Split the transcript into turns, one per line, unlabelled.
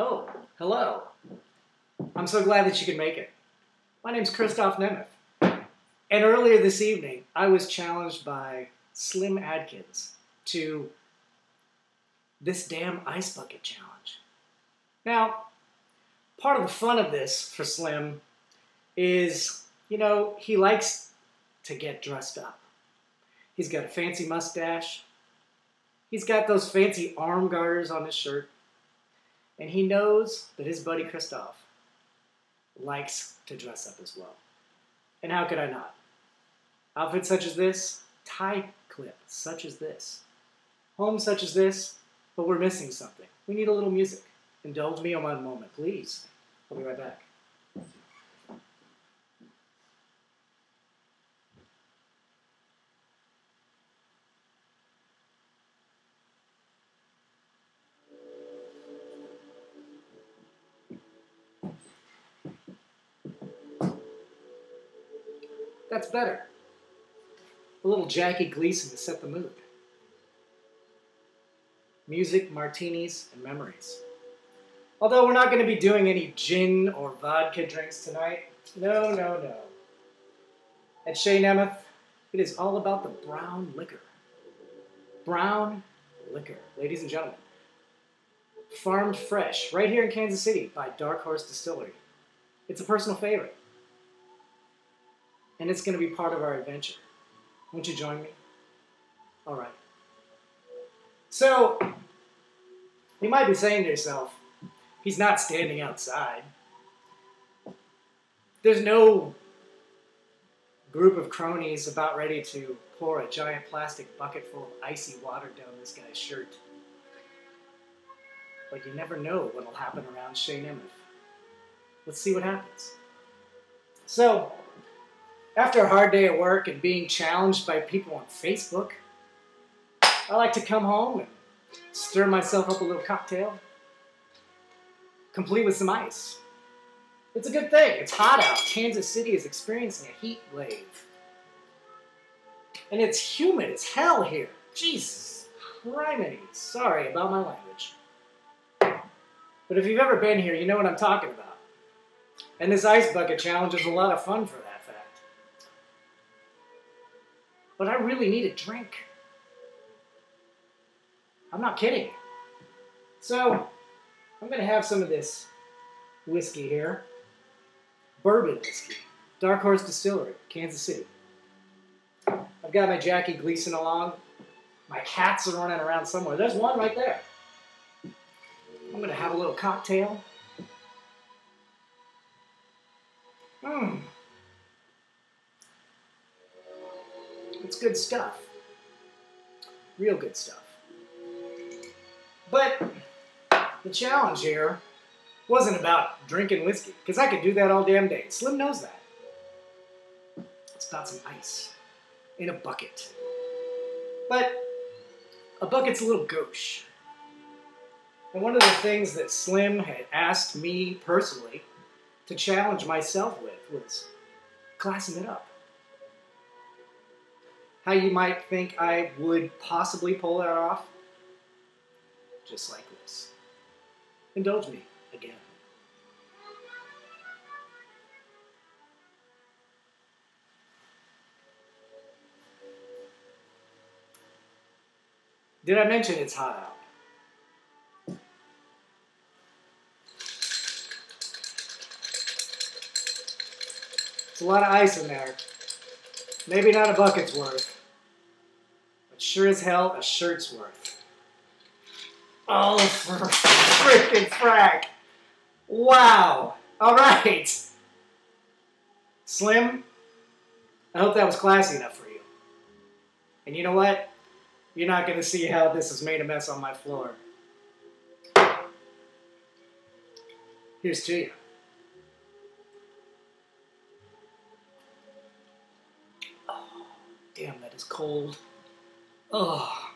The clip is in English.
Oh, hello. I'm so glad that you could make it. My name's Christoph Nemeth. And earlier this evening, I was challenged by Slim Adkins to this damn ice bucket challenge. Now, part of the fun of this for Slim is, you know, he likes to get dressed up. He's got a fancy mustache. He's got those fancy arm garters on his shirt. And he knows that his buddy Christoph likes to dress up as well. And how could I not? Outfits such as this, tie clip such as this, home such as this, but we're missing something. We need a little music. Indulge me on one moment, please. I'll be right back. That's better. A little Jackie Gleason to set the mood. Music, martinis, and memories. Although we're not going to be doing any gin or vodka drinks tonight. No, no, no. At Chez Nemeth, it is all about the brown liquor. Brown liquor, ladies and gentlemen. Farmed fresh, right here in Kansas City by Dark Horse Distillery. It's a personal favorite. And it's going to be part of our adventure. Won't you join me? All right. So, you might be saying to yourself, he's not standing outside. There's no group of cronies about ready to pour a giant plastic bucket full of icy water down this guy's shirt. But you never know what'll happen around Chez Nemeth. Let's see what happens. So, after a hard day at work and being challenged by people on Facebook, I like to come home and stir myself up a little cocktail, complete with some ice. It's a good thing. It's hot out. Kansas City is experiencing a heat wave. And it's humid as hell here. Jesus criminy. Sorry about my language. But if you've ever been here, you know what I'm talking about. And this ice bucket challenge is a lot of fun for that But I really need a drink. I'm not kidding. So, I'm going to have some of this whiskey here. Bourbon whiskey. Dark Horse Distillery, Kansas City. I've got my Jackie Gleason along. My cats are running around somewhere. There's one right there. I'm going to have a little cocktail. Mmm. It's good stuff. Real good stuff. But the challenge here wasn't about drinking whiskey, because I could do that all damn day. Slim knows that. It's about some ice in a bucket. But a bucket's a little gauche. And one of the things that Slim had asked me personally to challenge myself with was classing it up. How you might think I would possibly pull that off? Just like this. Indulge me again. Did I mention it's hot out? It's a lot of ice in there. Maybe not a bucket's worth, sure as hell a shirt's worth. Oh, for freaking frack. Wow. All right. Slim, I hope that was classy enough for you. And you know what? You're not going to see how this has made a mess on my floor. Here's to you. Oh, damn, that is cold. Oh.